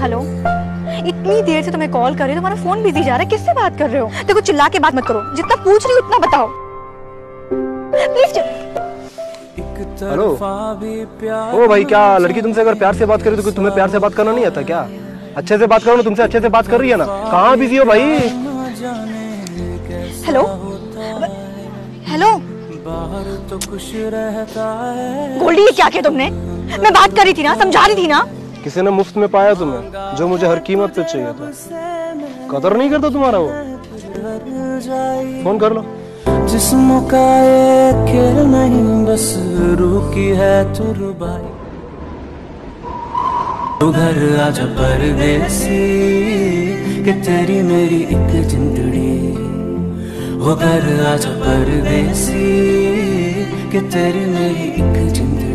Hello. इतनी देर से तुम्हें कॉल कर रही हूँ तुम्हारा फ़ोन बिज़ी जा रहा है। किससे बात कर रहे हो? देखो चिल्ला के बात मत करो। जितना पूछ रही हो उतना बताओ। Please hello. ओ भाई क्या लड़की तुमसे अगर प्यार से बात करे तो तुम्हें प्यार से बात करना नहीं आता क्या? अच्छे से बात करो ना तुमसे अच्छे से बात कर रही है ना। कहाँ बिज़ी हो भाई? हेलो। हेलो। तो खुश रहता है। गोल्डी ये क्या किया तुमने? मैं बात कर रही थी ना समझा रही थी ना? किसी ने मुफ़्त में पाया तुम्हें, जो मुझे हर कीमत पे चाहिए था। कदर नहीं करता तुम्हारा वो। फ़ोन कर लो। जिस्म का ये खेल नहीं, बस रूह की है तुरबाई। तू घर आजा परदेसी, कि तेरी मेरी एक जिंदड़ी। वो घर आजा परदेसी, कि तेरी मेरी एक जिंदड़ी।